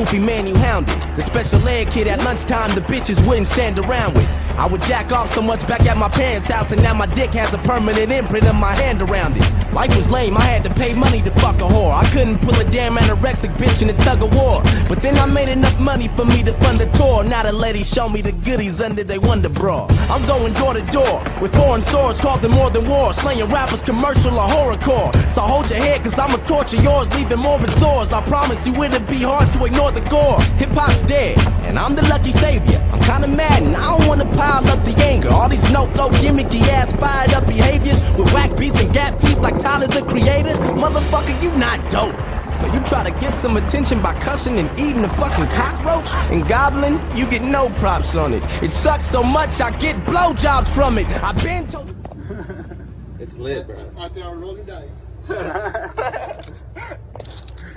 goofy man you hounded. The special ed kid at lunchtime the bitches wouldn't stand around with. I would jack off so much back at my parents' house, and now my dick has a permanent imprint of my hand around it. Life was lame, I had to pay money to fuck a whore. I couldn't pull a damn anorexic bitch in a tug of war. But then I made enough money for me to fund a tour. Now the ladies show me the goodies under their wonder bra. I'm going door to door with foreign swords causing more than war. Slaying rappers, commercial or horrorcore. So hold your head, cause I'ma torture yours, leaving morbid sores. I promise you it'll be hard to ignore the gore. Hip hop's dead, and I'm the lucky savior. I'm kinda mad, these no flow, gimmicky ass, fired up behaviors with whack beats and gap teeth like Tyler the Creator. Motherfucker, you not dope. So you try to get some attention by cussing and eating a fucking cockroach? And gobbling, you get no props on it. It sucks so much I get blowjobs from it. I've been told. It's lit, bro. Out there on rolling dice.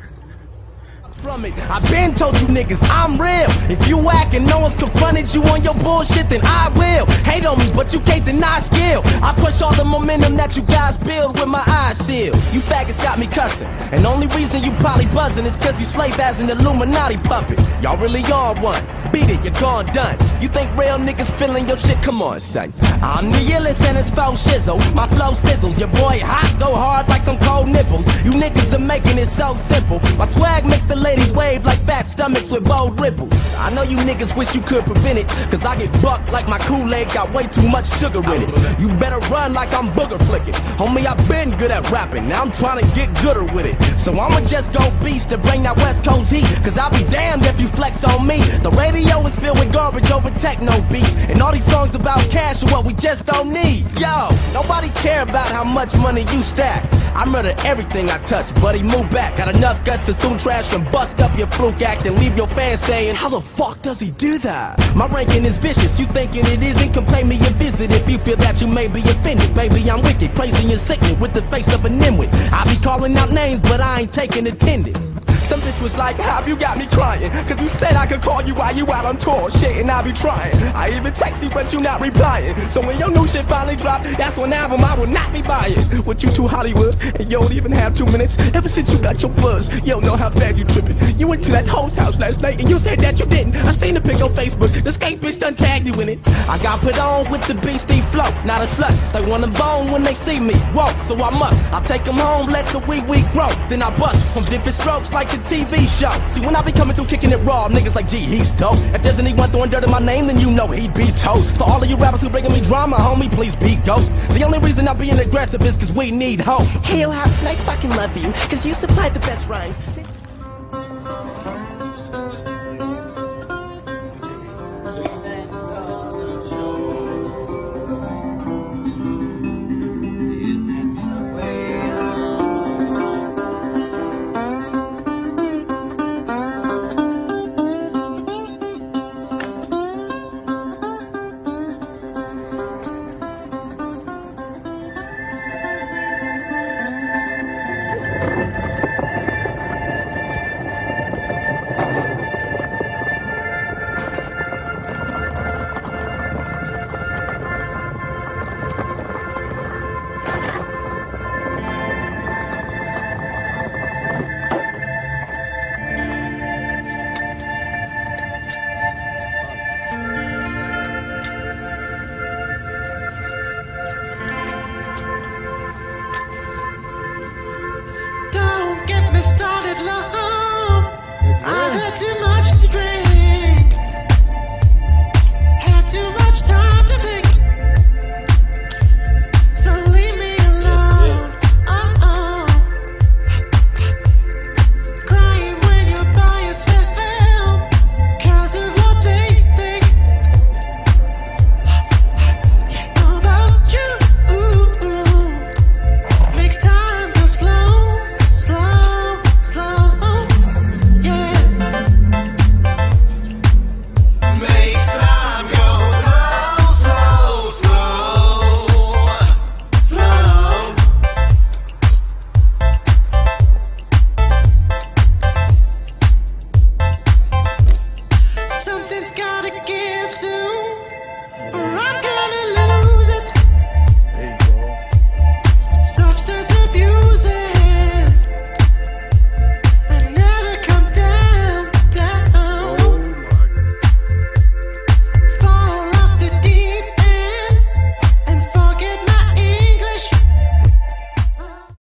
from it. I've been told you niggas I'm real. If you whack and no one's confronted you on your bullshit, then I will. Hate on me, but you can't deny skill. I push all the momentum that you guys build with my eyes sealed. You faggots got me cussing. And only reason you probably buzzing is cause you slave as an Illuminati puppet. Y'all really on one. Beat it, you're gone done. You think real niggas feeling your shit? Come on, son. I'm the illest and it's faux shizzle. My flow sizzles. Your boy hot, go hard like some nipples. You niggas are making it so simple. My swag makes the ladies wave like fat stomachs with bold ripples. I know you niggas wish you could prevent it. Cause I get bucked like my Kool-Aid got way too much sugar in it. You better run like I'm booger flicking. Homie, I've been good at rapping. Now I'm trying to get gooder with it. So I'ma just go beast to bring that West Coast heat. Cause I'll be damned if you flex on me. The radio is filled with garbage over techno beat. And all these songs about cash are what we just don't need. Yo, nobody care about how much money you stack. I murder everything I touch, buddy, move back. Got enough guts to soon trash and bust up your fluke act and leave your fans saying, How the fuck does he do that? My ranking is vicious, you thinking it isn't? Come pay me a visit if you feel that you may be offended. Baby, I'm wicked, crazy and sickening with the face of a nimwit. I be calling out names, but I ain't taking attendance. Some bitch was like, have you got me crying? Cause you said I could call you while you out on tour. Shit, and I be trying. I even text you, but you not replying. So when your new shit finally drop, that's one album I will not be buying. With you too Hollywood, and you don't even have two minutes. Ever since you got your buzz, you don't know how bad you tripping. You went to that host house last night, and you said that you didn't. I seen the pic on Facebook. The skate bitch done tagged you in it. I got put on with the beastie flow, not a slut. They wanna bone when they see me. Whoa, so I must. I take them home, let the wee wee grow. Then I bust from different strokes like the TV show. See, when I be coming through kicking it raw, niggas like, gee, he's dope. If there's anyone throwing dirt in my name, then you know he'd be toast. For all of you rappers who bringing me drama, homie, please be ghost. The only reason I'm being aggressive is cause we need hope. Hey, can I fucking love you? Cause you supply the best rhymes.